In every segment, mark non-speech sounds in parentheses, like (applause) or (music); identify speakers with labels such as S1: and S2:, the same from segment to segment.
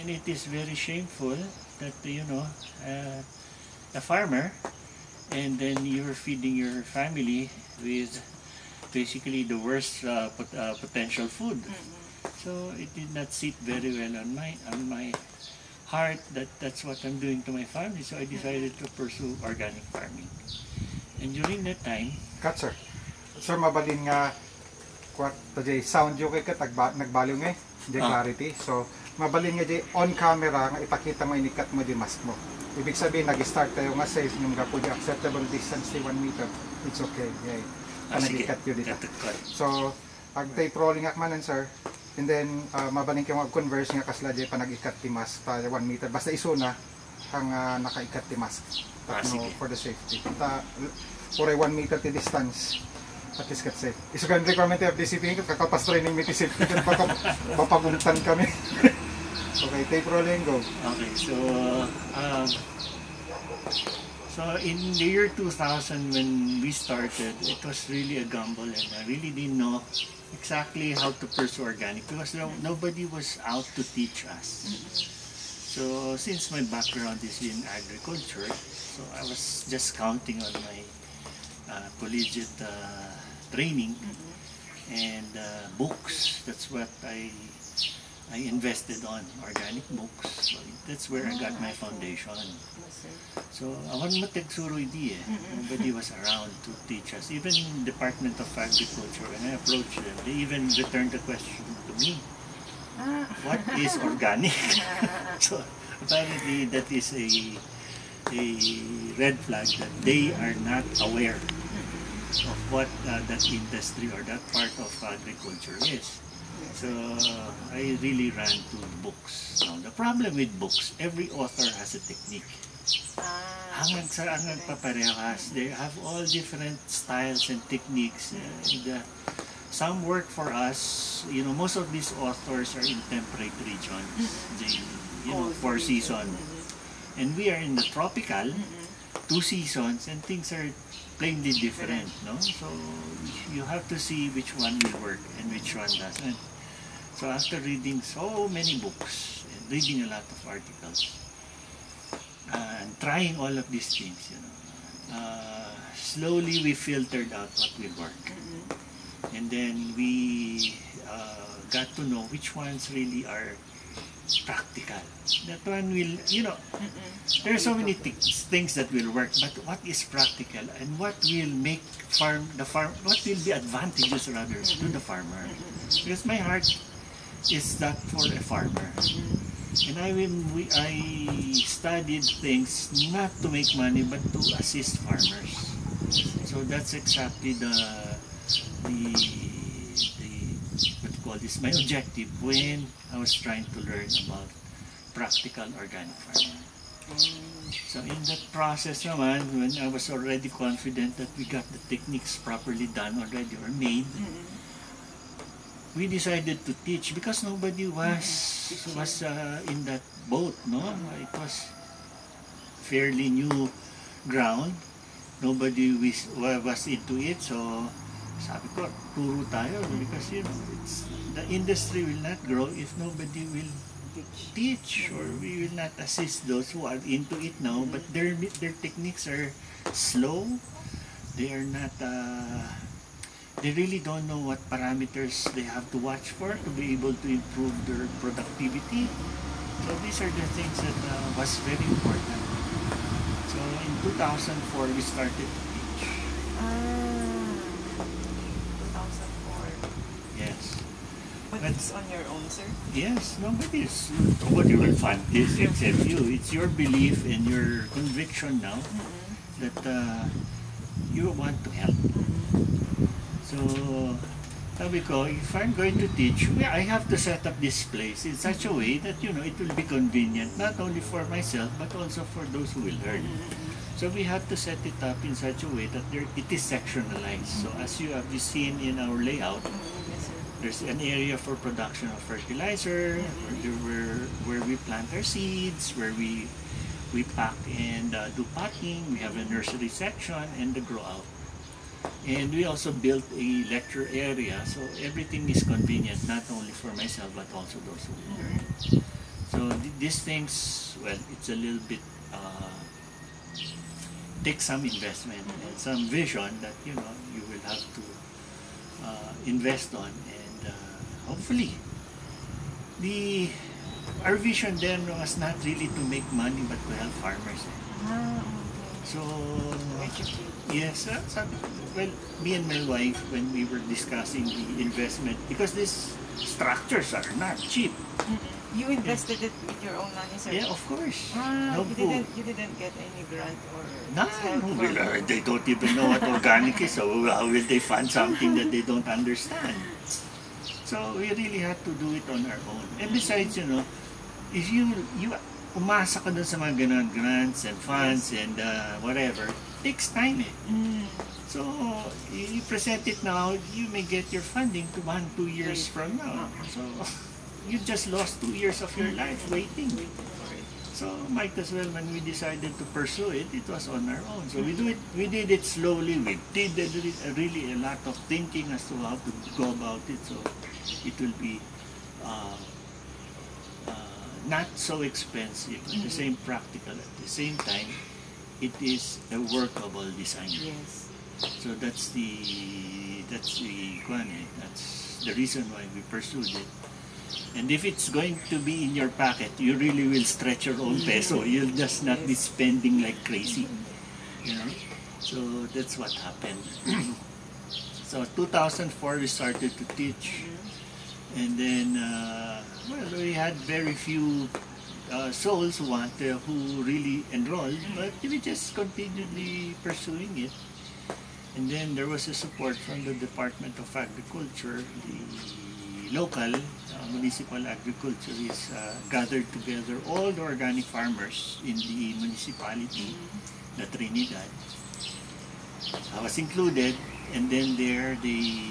S1: And it is very shameful that, you know, uh, a farmer and then you're feeding your family with basically the worst uh, pot- uh, potential food. So it did not sit very well on my on my heart that that's what I'm doing to my family. So I decided to pursue organic farming. And during that time,
S2: Cut, sir. Sir, mabalin nga kwat ta jay sound yo kay kat nagba, nagbaliw nga
S1: Ah.
S2: clarity. So, mabalin nga jay on camera nga ipakita mo inikat mo di mask mo. Ibig sabihin, nag-start tayo nga safe yung gapo di acceptable distance si 1 meter. It's okay. Yeah.
S1: ah,
S2: Panagikat yun dito. So, ag tay rolling akmanan sir. And then, uh, mabalin kayo mag-converse nga kasla jay panag-ikat ti mask pa 1 meter. Basta isuna ang uh, nakaikat ti mask.
S1: Ah,
S2: no,
S1: sige.
S2: for the safety. Ta, for a 1 meter ti distance. At least kat safe. Isugan requirement of yung kakapas training safety. Kat baka mapaguntan kami. (laughs) okay, tape rolling, go.
S1: Okay, so um, so in the year 2000 when we started, it was really a gamble, and I really didn't know exactly how to pursue organic because no, nobody was out to teach us. So since my background is in agriculture, so I was just counting on my uh, collegiate uh, training and uh, books. That's what I I invested on organic books. So that's where I got my foundation. So awan mo tegsuro hindi eh. Nobody was around to teach us. Even Department of Agriculture, when I approached them, they even returned the question to me. What is (laughs) organic? (laughs) so apparently that is a a red flag that they are not aware of what uh, that industry or that part of agriculture is. So I really ran to books. Now the problem with books, every author has a technique. Ah, hanggang sa ang nagpaparehas, they have all different styles and techniques. Eh, and, uh, some work for us, you know, most of these authors are in temperate regions. Mm-hmm. They, you know, oh, four season. Mm-hmm. And we are in the tropical, mm-hmm. two seasons, and things are plainly different, no? So you have to see which one will work and which one doesn't. So after reading so many books and reading a lot of articles uh, and trying all of these things, you know, uh, slowly we filtered out what will work, and then we uh, got to know which ones really are practical. That one will, you know, there are so many things, things that will work, but what is practical and what will make farm the farm what will be advantages rather to the farmer? Because my heart is that for a farmer. And I we, I studied things not to make money but to assist farmers. So that's exactly the the the what you call this my objective when I was trying to learn about practical organic farming. So in that process naman, when I was already confident that we got the techniques properly done already or made, mm-hmm. We decided to teach because nobody was was uh, in that boat, no? It was fairly new ground. Nobody was, was into it, so sabi ko, turo tayo because you know, it's, the industry will not grow if nobody will teach or we will not assist those who are into it now but their their techniques are slow they are not uh, they really don't know what parameters they have to watch for to be able to improve their productivity so these are the things that uh, was very important so in 2004 we started to teach
S3: Ah, 2004.
S1: yes
S3: But
S1: But-
S3: it's on your own, sir?
S1: Yes, nobody is, nobody will fund this (laughs) except you. It's your belief and your conviction now that uh, you want to help. So, sabi ko, if I'm going to teach, I have to set up this place in such a way that, you know, it will be convenient, not only for myself, but also for those who will learn. So we have to set it up in such a way that there, it is sectionalized. So as you have seen in our layout, there's an area for production of fertilizer where, where, where we plant our seeds where we we pack and uh, do packing we have a nursery section and the grow out and we also built a lecture area so everything is convenient not only for myself but also those who learn so th- these things, well, it's a little bit uh, take some investment and some vision that you know you will have to uh, invest on, and uh, hopefully, the our vision then was not really to make money but to help farmers. eh.
S3: Ah,
S1: So
S3: okay. Educate.
S1: Yes, uh, sabi, well, me and my wife, when we were discussing the investment, because these structures are not cheap.
S3: You invested it with your own money, sir?
S1: Yeah, of course.
S3: Ah,
S1: no
S3: you didn't you didn't get any grant or
S1: No, no, well, uh, they don't even know what organic is, so how will they fund something that they don't understand? So we really had to do it on our own. And besides, you know, if you you umasa ka dun sa mga ganun, grants and funds and uh, whatever, takes time eh.
S3: Mm.
S1: So, you present it now, you may get your funding to one, two years from now. So, (laughs) you just lost two years of your life waiting. So, might as well when we decided to pursue it, it was on our own. So, we do it, we did it slowly. We did a really, a really a lot of thinking as to how to go about it. So, it will be uh, uh, not so expensive, at the same practical, at the same time, it is a workable design.
S3: Yes.
S1: So that's the that's the eh, that's the reason why we pursued it. And if it's going to be in your pocket, you really will stretch your own peso. You'll just not be spending like crazy. You know? So that's what happened. (clears throat) so 2004 we started to teach. And then uh, well we had very few uh, souls who want uh, who really enrolled, but we just continually pursuing it. And then there was a support from the Department of Agriculture. The local uh, municipal agriculture is uh, gathered together all the organic farmers in the municipality, the Trinidad. I was included, and then there they,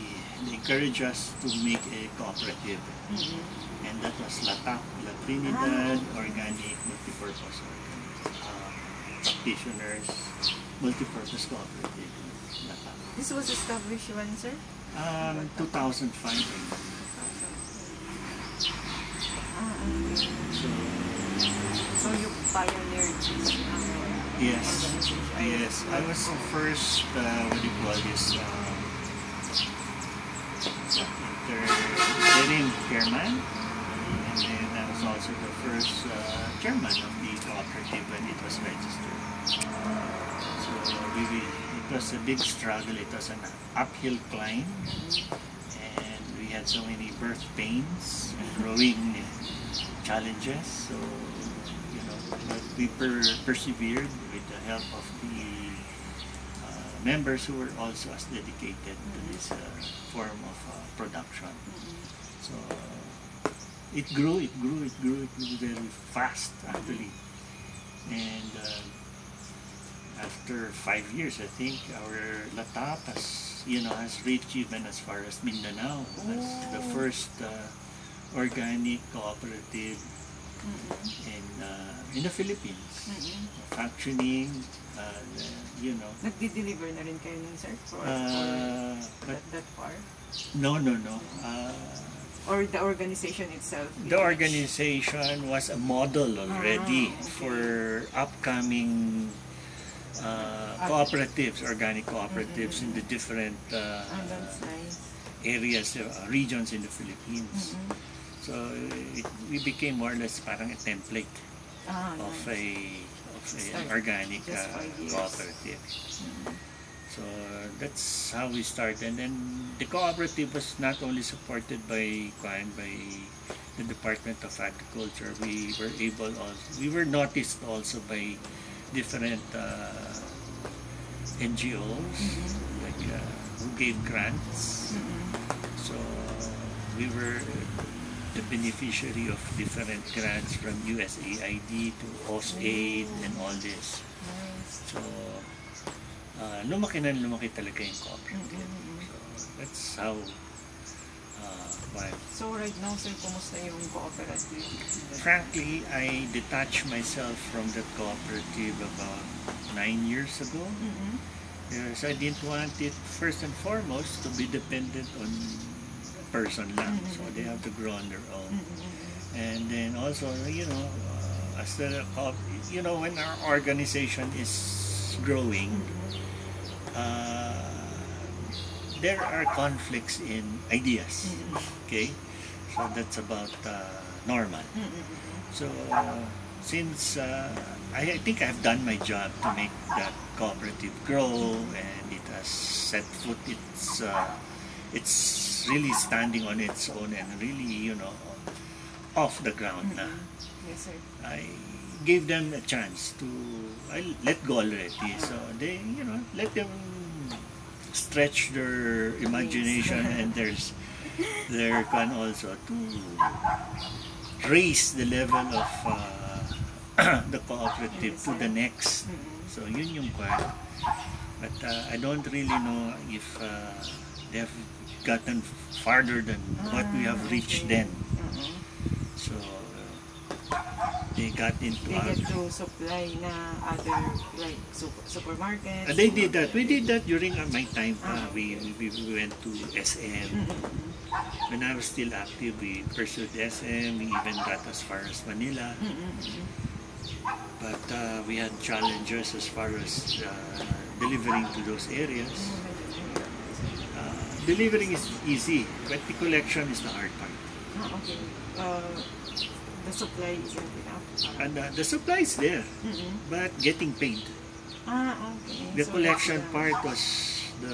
S1: they encouraged us to make a cooperative. And that was LATAP, La Trinidad Organic Multipurpose Organic uh, Practitioners Multipurpose Cooperative. LATAP.
S3: This was established when, sir?
S1: Um, 2005.
S3: Ah, okay.
S1: So,
S3: So you pioneered this um,
S1: yes, yes. I was the first, uh, what do you call this, um, inter, interim chairman. And then I was also the first uh, chairman of the cooperative when it was registered. So we, we, it was a big struggle. It was an uphill climb. And we had so many birth pains and growing challenges. So, you know, but we per- persevered with the help of the uh, members who were also as dedicated to this uh, form of uh, production. So it grew, it grew, it grew, it grew very fast actually. And uh, after five years, I think our Latap has, you know, has reached even as far as Mindanao the
S3: Oh.
S1: first uh, organic cooperative in uh, in the Philippines.
S3: Mm-mm.
S1: Functioning, uh, you know.
S3: Nagdi-deliver na rin kayo nun, sir? For,
S1: Uh,
S3: for
S1: but
S3: that, that far?
S1: no, no, no. Uh,
S3: Or the organization itself?
S1: The organization was a model already
S3: Ah, okay.
S1: for upcoming uh, cooperatives, organic cooperatives in the different uh,
S3: nice.
S1: areas, uh, regions in the Philippines. So it, we became more or less parang a template
S3: Ah,
S1: of
S3: nice.
S1: a of an organic uh,
S3: five
S1: So that's how we started. And then the cooperative was not only supported by Kwan, by the Department of Agriculture. We were able also, we were noticed also by different uh, NGOs like uh, who gave grants. So we were the beneficiary of different grants from USAID to AusAID and all this.
S3: Nice.
S1: So, uh, lumaki na lumaki talaga yung cooperative. So, that's how, uh, why.
S3: So right now, sir, kumusta yung cooperative?
S1: Frankly, I detached myself from that cooperative about nine years ago.
S3: Mm-hmm.
S1: Because I didn't want it, first and foremost, to be dependent on a person lang. So they have to grow on their own. And then also, you know, uh, as the you know when our organization is growing, uh, there are conflicts in ideas. Okay, so that's about uh, normal. So since uh, I, I think I've done my job to make that cooperative grow and it has set foot, it's uh, it's really standing on its own and really you know off the ground na.
S3: Yes, sir.
S1: I gave them a chance to I let go already. So they, you know, let them stretch their imagination and there's their can also to raise the level of uh, (clears throat) the cooperative to the next. So yun yung kwan. But uh, I don't really know if uh, they have gotten farther than what we have reached then.
S3: Mhm.
S1: So they got into
S3: They get to supply na other like super, supermarkets.
S1: Uh, they did that. We did that during uh, my time.
S3: Ah.
S1: Uh, we, we, we went to SM.
S3: Mm-mm.
S1: When I was still active, we pursued SM. We even got as far as Manila.
S3: Mm-mm.
S1: But uh, we had challenges as far as uh, delivering to those areas. Uh, delivering is easy, but the collection is the hard part.
S3: Ah, okay. The supply isn't enough.
S1: And uh, the supply is there,
S3: Mm-mm.
S1: but getting paid.
S3: Ah, okay.
S1: The
S3: So
S1: collection
S3: the-
S1: part was the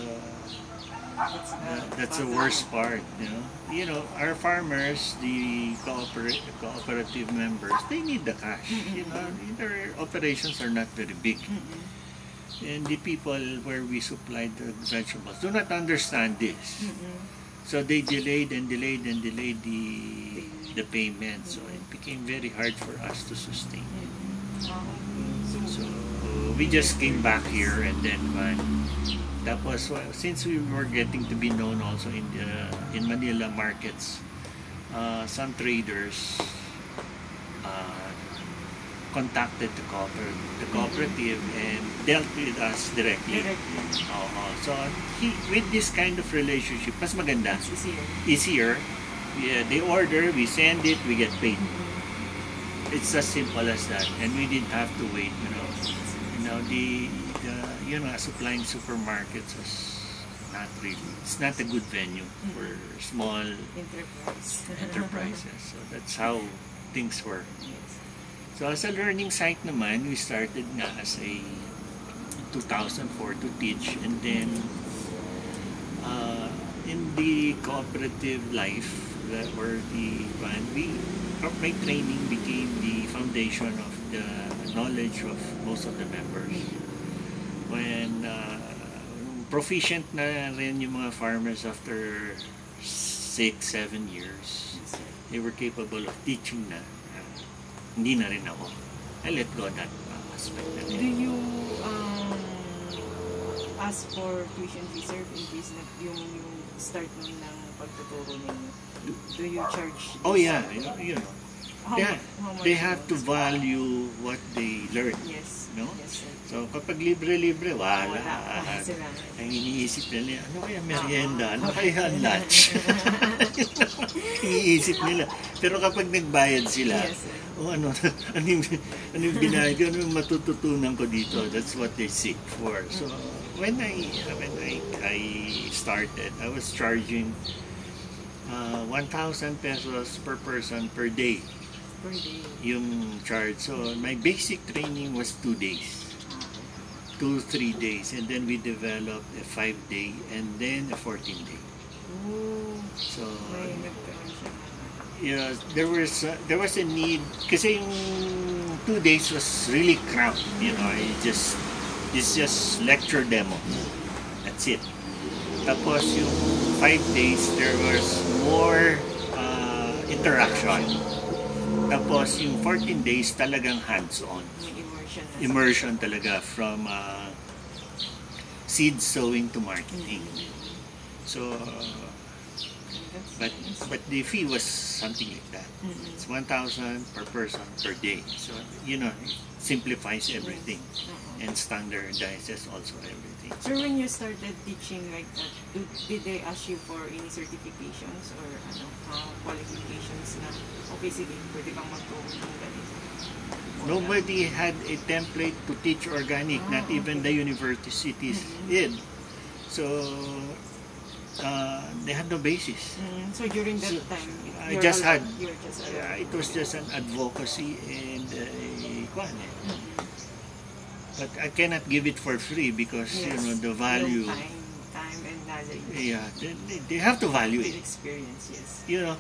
S3: That's the,
S1: that's the worst part, you know. You know, our farmers, the cooper- cooperative members, they need the cash. You know, their operations are not very big,
S3: Mm-mm.
S1: and the people where we supplied the vegetables do not understand this. So they delayed and delayed and delayed the the payment. So it became very hard for us to sustain.
S3: Okay.
S1: So we just came back here and then uh, that was since we were getting to be known also in the in Manila markets uh, some traders uh, contacted the cooper the cooperative and dealt with us directly
S3: Directly.
S1: Oo. so he, with this kind of relationship mas maganda
S3: It's easier.
S1: easier yeah, they order we send it we get paid. It's as simple as that and we didn't have to wait you know. You know the, the you know supplying supermarkets is not really it's not a good venue for small
S3: Enterprise. (laughs)
S1: enterprises. So that's how things work
S3: yes.
S1: so as a learning site naman we started nga as a 2004 to teach and then uh, in the cooperative life that or the one we my training became the foundation of the knowledge of most of the members when uh, proficient na rin yung mga farmers after six, seven years
S3: Yes, sir.
S1: they were capable of teaching na uh, hindi na rin ako I let go that uh, aspect na
S3: Do
S1: rin.
S3: you um, ask for tuition fee, sir, in case yung, yung start nun ng pagtuturo ninyo? Do, you charge?
S1: oh
S3: this?
S1: yeah you know, you know
S3: How,
S1: they,
S3: mu-
S1: ha-
S3: how much
S1: they have to value what they learn
S3: Yes.
S1: No?
S3: Yes, sir.
S1: so kapag libre-libre wala,
S3: Wala.
S1: Ang iniisip nila ano kaya merienda ano kaya (laughs) lunch (laughs) iniisip nila pero kapag nagbayad sila
S3: Yes, sir.
S1: o ano (laughs) ano yung, ano yung binayad ko, ano yung matututunan ko dito that's what they seek for so when I when I, I started I was charging uh, 1,000 pesos per person per day.
S3: Per day.
S1: yung charge. So my basic training was two days. Two three days. And then we developed a five day and then a 14 day.
S3: Oh,
S1: so
S3: may nagkaroon siya.
S1: yeah, there was uh, there was a need kasi yung two days was really cramped you know it just it's just lecture demo. That's it tapos yung five days there was more uh, interaction tapos yung 14 days talagang hands-on
S3: immersion.
S1: talaga from uh, seed sowing to marketing so
S3: That's
S1: but but the fee was something like that
S3: Mm-mm.
S1: It's 1,000 per person per day. So, you know, simplifies everything
S3: Oo.
S1: and standardizes also everything.
S3: When you started teaching like that, do, did they ask you for any certifications or ano, uh, qualifications na, okay, sige, pwede kang magturo ng ganito?
S1: Nobody had a template to teach organic,
S3: Ah,
S1: not even the universities did. So uh, they had no basis.
S3: Mm, so during that
S1: So,
S3: time,
S1: I just had-
S3: just alone.
S1: Uh, it was just an advocacy and uh, kwan eh. But I cannot give it for free because you know the value.
S3: time, time and knowledge.
S1: Yeah, they, they- have to value it.
S3: experience, yes.
S1: You know,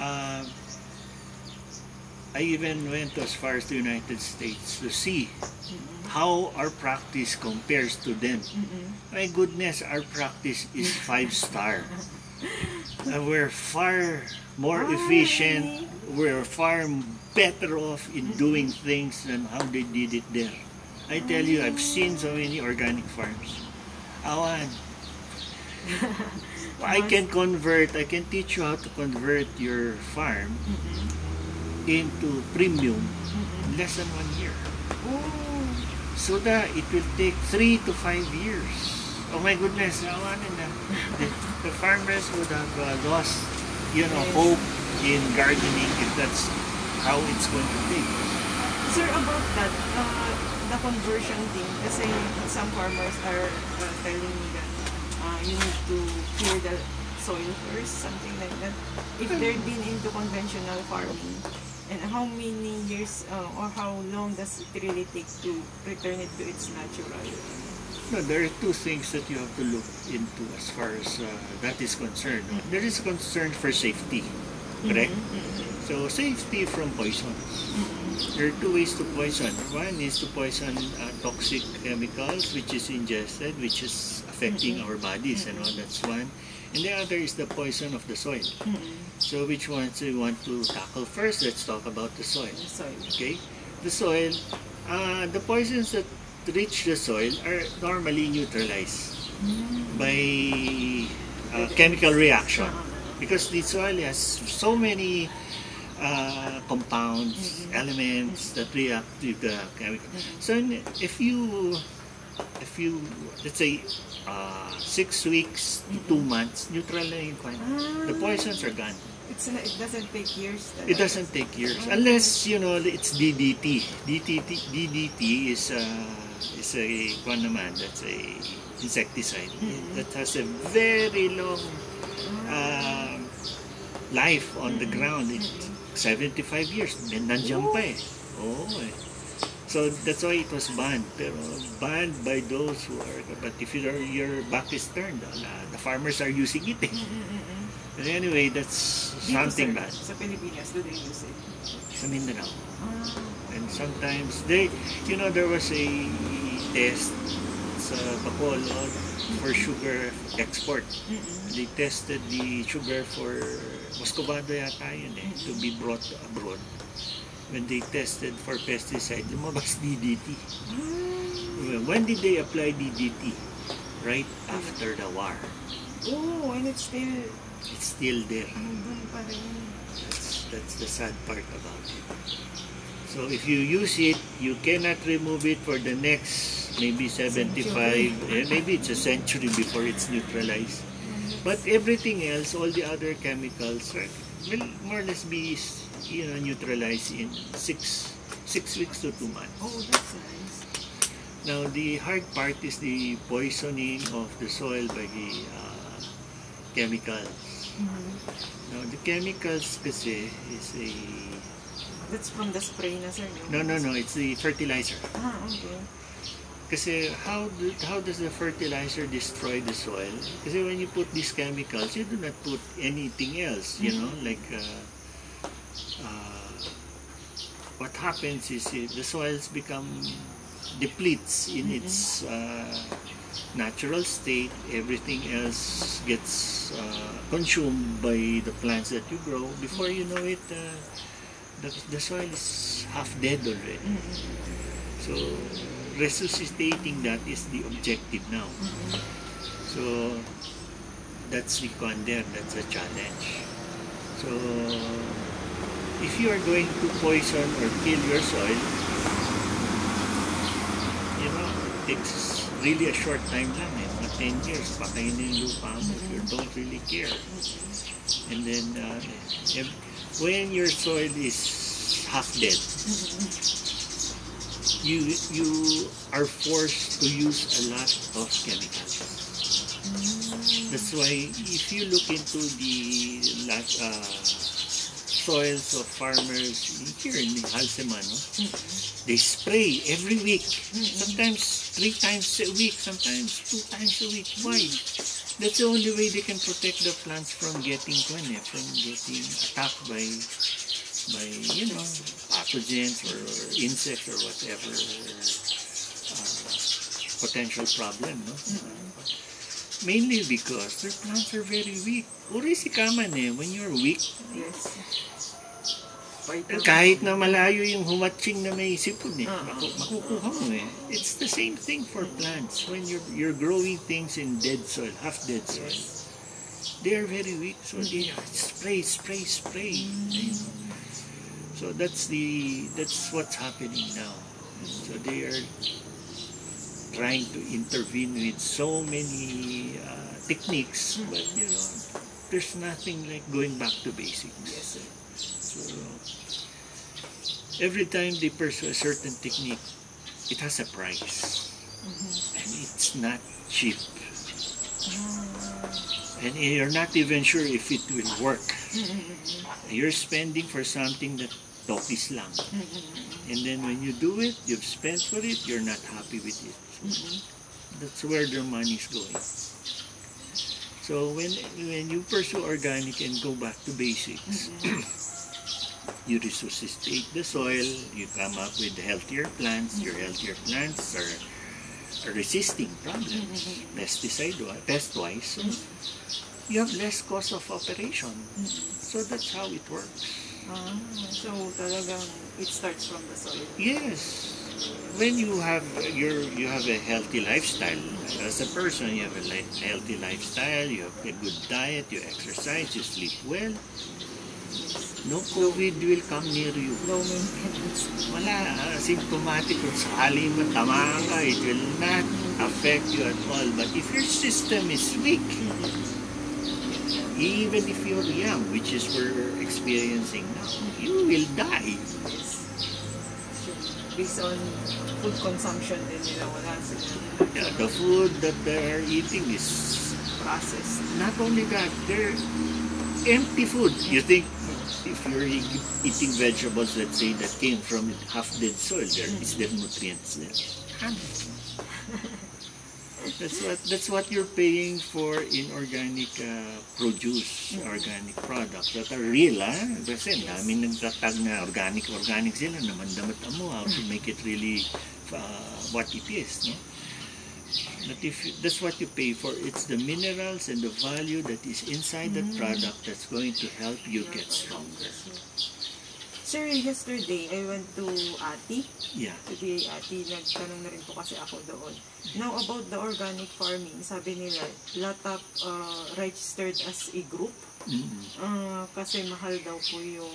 S1: uh, I even went as far as the United States to see how our practice compares to them. My goodness, our practice is five star. (laughs) Uh, we're far more
S3: Ah,
S1: efficient. We're far better off in doing things than how they did it there. I tell you, I've seen so many organic farms. Awan. (laughs) I can convert, I can teach you how to convert your farm mm-hmm. into premium mm-hmm. in less than one year.
S3: Oh,
S1: So that it will take three to five years. Oh my goodness, mm-hmm. awan na. The, the farmers would have uh, lost, you know, hope in gardening if that's how it's going to be.
S3: Sir, about that, uh, the conversion thing, kasi some farmers are uh, telling me that uh, you need to clear the soil first, something like that. If they've been into conventional farming, and how many years uh, or how long does it really take to return it to its natural?
S1: No, there are two things that you have to look into as far as uh, that is concerned. no? There is concern for safety, correct? So safety from poisons. There are two ways to poison. One is to poison uh, toxic chemicals which is ingested, which is affecting our bodies and all. That's one. And the other is the poison of the soil. So which ones do you want to tackle first? Let's talk about the soil.
S3: The soil.
S1: Okay? The soil, uh, the poisons that reach the soil are normally neutralized by uh, chemical reaction because the soil has so many uh, compounds, mm-hmm. elements mm-hmm. that react to the chemical. So in- if you, if you, let's say, uh, six weeks to two mm-hmm. months, neutral na yung kwan. The ah. poisons are gone.
S3: It's, it doesn't take years.
S1: It doesn't take years oh. unless you know it's DDT. DDT, DDT is a is a kwan naman, that's a insecticide that has a very long oh. uh, life on the ground. It 75 years. Nandiyan pa eh. Oo eh. So that's why it was banned. Pero banned by those who are, but if your, your back is turned, wala, the farmers are using it eh. But anyway, that's
S3: Dito,
S1: something
S3: sir,
S1: bad.
S3: Sa Pilipinas, do they use it?
S1: Sa Mindanao.
S3: Ah,
S1: And sometimes they, you know, there was a test sa Bacolod for sugar export. They tested the sugar for Muscovado yata yun eh, to be brought abroad. When they tested for pesticide, lumabas (laughs) DDT. When did they apply DDT? Right after the war.
S3: Oh, and it's still
S1: It's still there. That's, that's the sad part about it. So if you use it, you cannot remove it for the next maybe 75, eh, maybe it's a century before it's neutralized. But everything else, all the other chemicals are, will more or less be you know, neutralized in six, six weeks to two months.
S3: Oh, that's nice.
S1: Now, the hard part is the poisoning of the soil by the uh, chemicals. Now, the chemicals kasi is a...
S3: That's from the spray na, sir.
S1: No, no, no. It's the fertilizer.
S3: Ah, okay.
S1: Kasi how do, how does the fertilizer destroy the soil? Kasi when you put these chemicals, you do not put anything else, you know, like uh, uh, what happens is uh, the soils become depletes in its uh, natural state. Everything else gets uh, consumed by the plants that you grow. Before you know it, uh, the, the soil is half dead already. So resuscitating that is the objective now. So that's the con there, that's a challenge. So if you are going to poison or kill your soil, you know, it takes really a short time lang eh, mga 10 years, patayin na yung lupa mo if you don't really care. And then, uh, when your soil is half dead, you you are forced to use a lot of chemicals. That's why if you look into the lot, uh, soils of farmers here in Halsema, no? they spray every week. Sometimes three times a week, sometimes two times a week. Why? That's the only way they can protect the plants from getting from getting attacked by by you know pathogens or, insects or whatever uh, potential problem. No? Mainly because their plants are very weak. Uri si kaman eh, when you're weak,
S3: Yes.
S1: Kahit na malayo yung humatching na may sipon eh,
S3: Ah.
S1: maku- makukuha mo eh. It's the same thing for plants. When you're, you're growing things in dead soil, half dead soil, they are very weak. So they spray, spray, spray. you know. So that's the that's what's happening now. So they are trying to intervene with so many uh, techniques, hmm. but you know, there's nothing like going back to basics.
S3: Yes.
S1: So every time they pursue a certain technique, it has a price, mm-hmm. and it's not cheap. Mm. And you're not even sure if it will work. (laughs) You're spending for something that tokis lang. Mm-hmm. And then when you do it, you've spent for it, you're not happy with it. So that's where their money's going. So when when you pursue organic and go back to basics, mm-hmm. (coughs) you resuscitate the soil, you come up with healthier plants, your healthier plants are, resisting problems, pesticide pest wise. So you have less cost of operation. So that's how it works.
S3: Ah, so talagang it starts from the soil.
S1: Yes. When you have your you have a healthy lifestyle as a person, you have a li- healthy lifestyle, you have a good diet, you exercise, you sleep well. No COVID will come near you.
S3: Low maintenance.
S1: Wala, symptomatic kung sakali matamaan ka, it will not affect you at all. But if your system is weak, even if you're young, which is we're experiencing now, you will die.
S3: Yes. Based on food consumption din nila, wala sila
S1: Yeah, the food that they're eating is
S3: processed.
S1: not only that, they're empty food. You think if you're eating vegetables, let's say, that came from half-dead soil, there is mm. there nutrients there? That's what that's what you're paying for in organic uh, produce, organic products that are real, ah. Kasi daming nagtatag na organic, organic sila, naman damat mo how to make it really uh, what it is, no? But if that's what you pay for, it's the minerals and the value that is inside that product that's going to help you get stronger.
S3: Sir, yesterday, I went to Ati.
S1: Yeah.
S3: Today, Ati, nagtanong na rin po kasi ako doon. Now, about the organic farming, sabi nila, Latap uh, registered as a group.
S1: Mm-mm.
S3: Ah, kasi mahal daw po yung...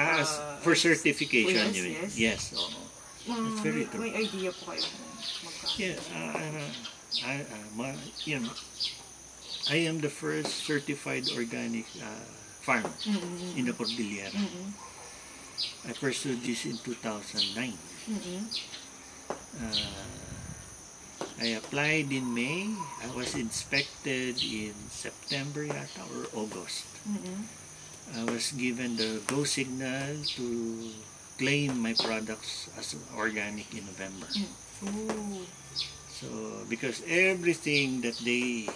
S1: Ah,
S3: Ah,
S1: for certification,
S3: Oh, yes,
S1: you mean?
S3: yes.
S1: Yes. oo. That's very true.
S3: may idea po kayo magkano.
S1: Yeah, uh, uh, I, uh, you know, I am the first certified organic uh, farmer
S3: Mm-mm.
S1: in the Cordillera.
S3: Mm-mm.
S1: I pursued this in 2009.
S3: Mm-mm.
S1: Uh, I applied in May. I was inspected in September yata or August.
S3: Mm-mm.
S1: I was given the go signal to claim my products as organic in November.
S3: Ooh.
S1: So because everything that they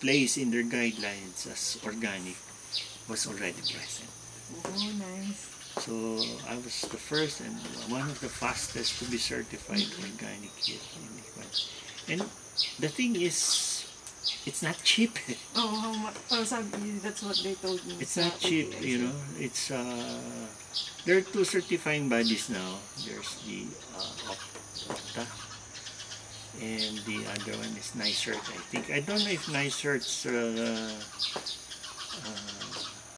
S1: place in their guidelines as organic was already present.
S3: Oh, nice.
S1: So I was the first and one of the fastest to be certified organic here in. And the thing is, it's not cheap. (laughs)
S3: Oh, how much? Oh, that's what they told me.
S1: It's not cheap, you know. It's uh, there are two certifying bodies now. There's the uh, Opta, and the other one is NICERT. I think I don't know if NICERT's uh, uh,